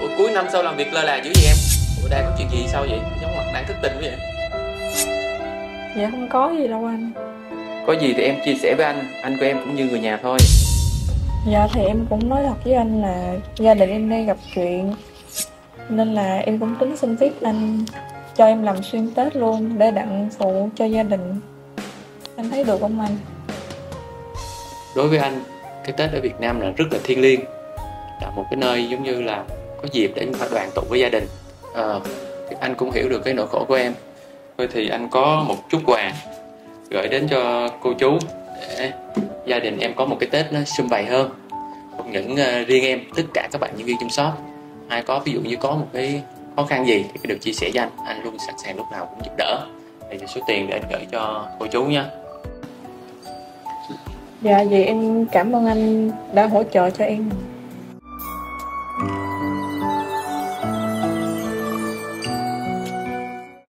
Ủa cuối năm sau làm việc lơ là dữ vậy em? Ủa đang có chuyện gì sao vậy? Giống mặt đang thức tình vậy. Dạ không có gì đâu anh. Có gì thì em chia sẻ với anh. Anh của em cũng như người nhà thôi. Dạ thì em cũng nói thật với anh là gia đình em đang gặp chuyện. Nên là em cũng tính xin phép anh cho em làm xuyên Tết luôn để đặng phụ cho gia đình. Anh thấy được không anh? Đối với anh cái Tết ở Việt Nam là rất là thiêng liêng. Là một cái nơi giống như là Có dịp để chúng ta đoàn tụ với gia đình. À, thì Anh cũng hiểu được cái nỗi khổ của em. Thôi thì anh có một chút quà Gửi đến cho cô chú Để gia đình em có một cái Tết nó sum vầy hơn. Không những uh, riêng em Tất cả các bạn nhân viên trong shop Ai có ví dụ như có một cái khó khăn gì Thì được chia sẻ cho anh Anh luôn sẵn sàng lúc nào cũng giúp đỡ. Đây là số tiền để anh gửi cho cô chú nha Dạ vậy em cảm ơn anh đã hỗ trợ cho em.